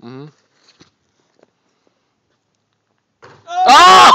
Mm -hmm. oh!